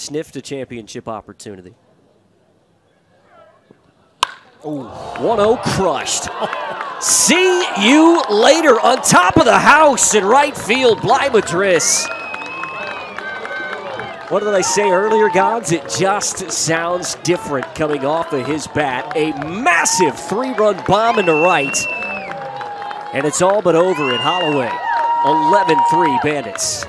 sniffed a championship opportunity. Ooh, 1-0 crushed. See you later on top of the house in right field, Bligh Madris. What did I say earlier, Gods? It just sounds different coming off of his bat. A massive three-run bomb into right. And it's all but over in Holloway. 11-3 Bandits.